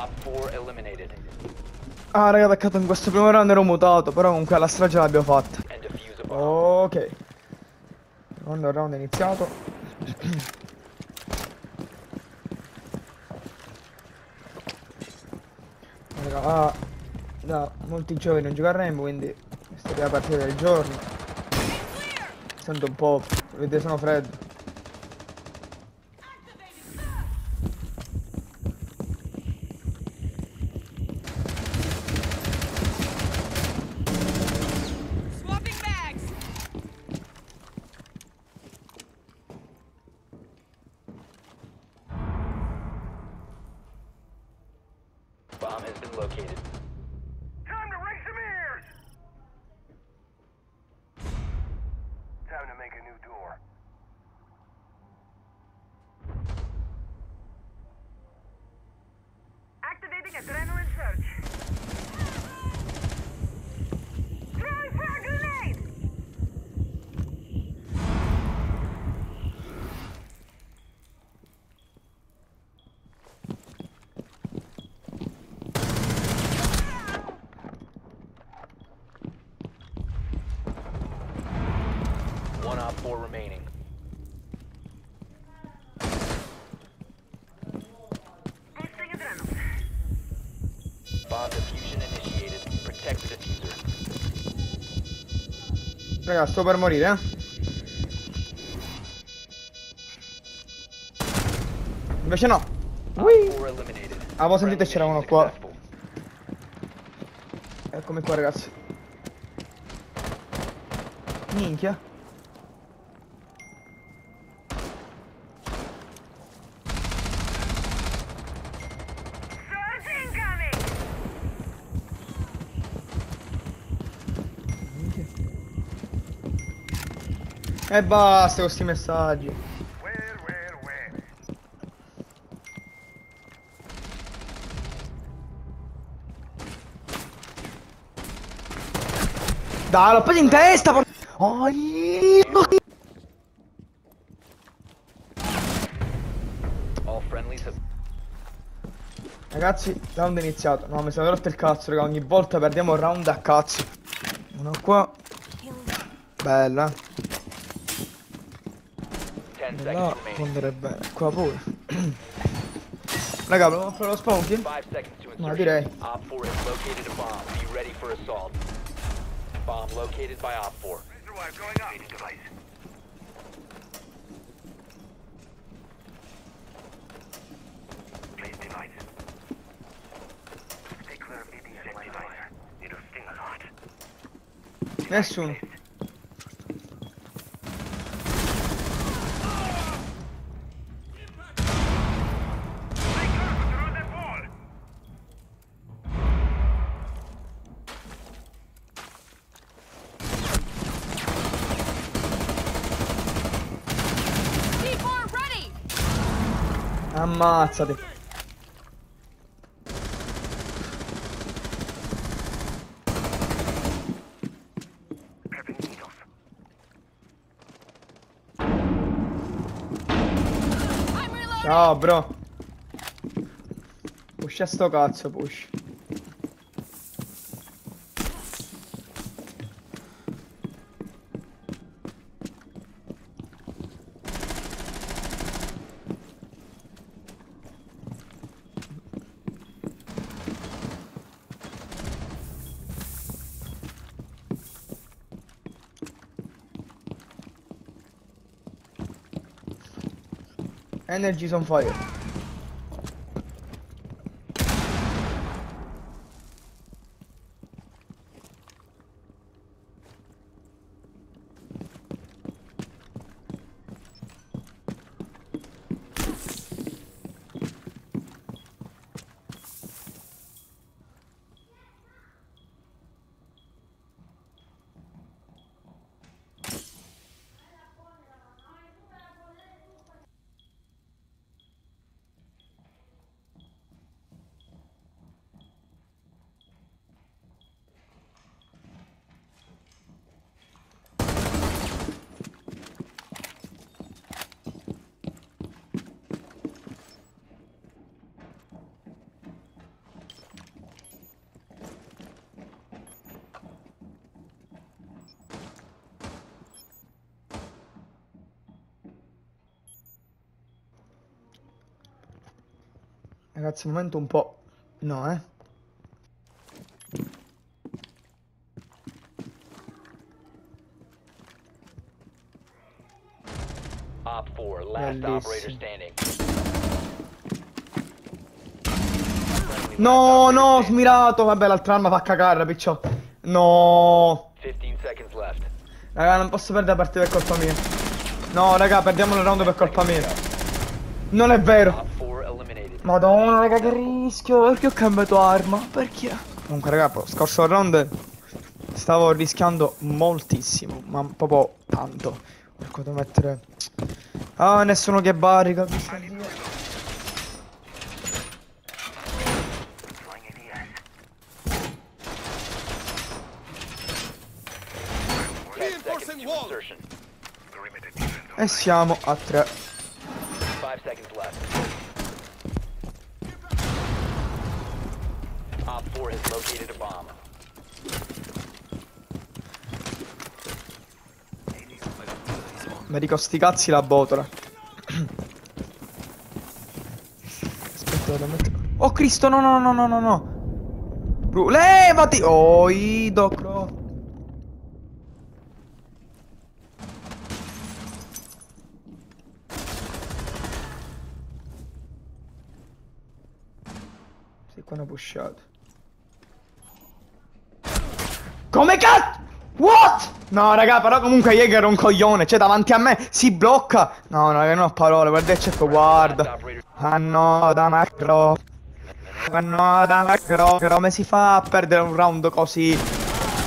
4 eliminated. Ah, raga, peccato in questo primo round ero mutato, però comunque la strage l'abbiamo fatta. Ok. Secondo round è iniziato. Raga, ah, da molti giorni non gioco a Rainbow, quindi questa è la partita del giorno. Sento un po', vedete sono freddo. Located. 4 remaining. Bomb diffusion initiated. Protect the diffuser. Raga, sto per morire, eh. Invece no. Ui. 4 eliminated. Avevo sentito c'era uno qua. Eccomi qua, ragazzi. Minchia. E basta questi messaggi. Well, well. Dai, l'ho preso in testa, por... Oh, Ragazzi, round è iniziato. No, mi sono rotto il cazzo, raga. Ogni volta perdiamo round a cazzo. Uno qua. Bella. 10 Là, fondere bene. Qua pure. Raga, proviamo a fare lo spawn kill? 5 seconds to Ma direi. Op 4 has located a bomb. Located by Op 4. Razor Ammazzati. Ciao, bro. Push a sto cazzo, push. Energy's on fire. Ragazzi, momento un po'... No, eh. Op 4, last Bellissimo. operator standing. Friendly, No, no, smirato. Vabbè, l'altra arma fa cagare, picciò. No. 15 seconds left. Raga, non posso perdere la partita per colpa mia. No, raga, perdiamo il round per colpa mia. Non è vero. Op 4 eliminated. Madonna, raga, che rischio. Perché ho cambiato arma? Perché? Comunque, raga, scorso round stavo rischiando moltissimo, ma proprio tanto. Cerco di mettere... Ah, nessuno che barrica. che sta Dio. Flying ADS. 10 seconds to insertion. Perimeter defense. E siamo a 3. 5 seconds left. Op 4 has located a bomb. Mi dico sti cazzi la botola. Aspetta, devo mettere... Oh Cristo, no, no, no, no, no, no. Levati! Oh, idocro. Sì, qua hanno pushato. Come cazzo? What? No, raga, però comunque Jäger è un coglione. Cioè, davanti a me si blocca. No, no, raga, non ho parole. Guarda, c'è Last guarda. Ah no, da macro. Ah no, da macro. Come si fa a perdere un round così?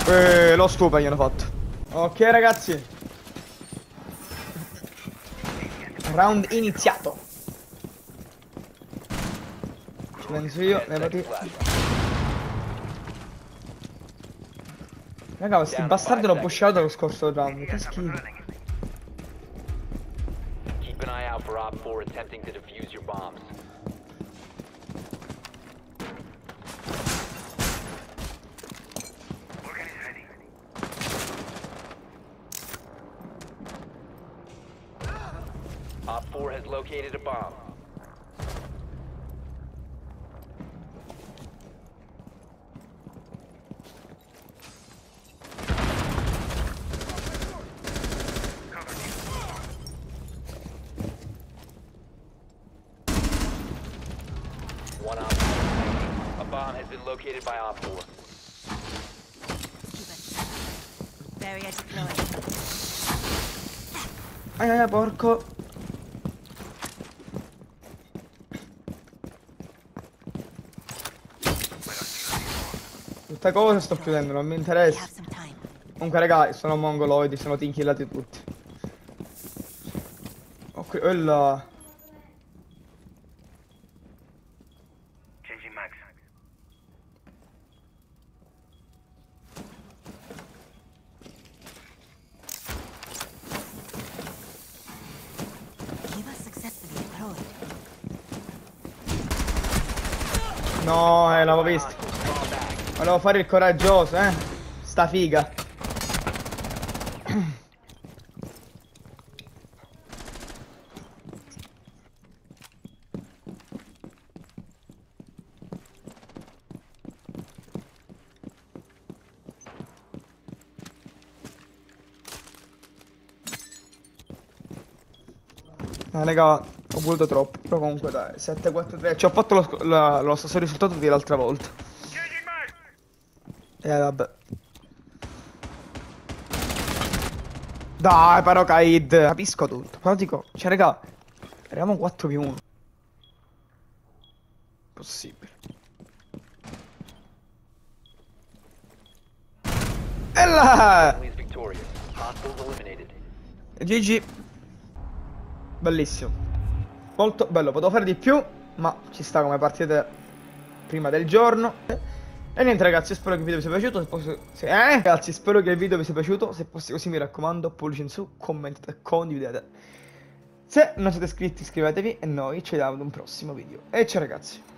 Eh, lo stupa gliel'ho fatto. Ok, ragazzi. Round iniziato. Ci penso io. 10 levati. Seconds left. Raga, questi bastardi l'ho pushato lo scorso round. Che schifo. Keep an eye out for Op 4 attempting to defuse your bombs. Organ is ready. Op 4 has located a bomb. Located by Op 4. Barrier deployed. Eh, porco. Tutte cose sto chiudendo, non mi interessa. Comunque, raga, sono mongoloidi, sono tinchillati tutti. Ok, quella. No, eh, l'avevo visto. Volevo fare il coraggioso, eh. Sta figa. Ah, raga, voluto troppo. Però comunque dai, 7-4-3. Ci ho fatto lo, la- lo stesso risultato di l'altra volta. Mags. Eh vabbè. Dai, però Kaid. Capisco tutto. Però dico, cioè raga, eravamo 4 più 1. Possibile. E là! GG. Bellissimo. Molto bello, potevo fare di più, ma ci sta come partite prima del giorno. E niente ragazzi, spero che il video vi sia piaciuto. Se posso... se- eh? Ragazzi, spero che il video vi sia piaciuto. Se fosse così mi raccomando, pollice in su, commentate, condividete. Se non siete iscritti iscrivetevi e noi ci vediamo ad un prossimo video. E ciao ragazzi.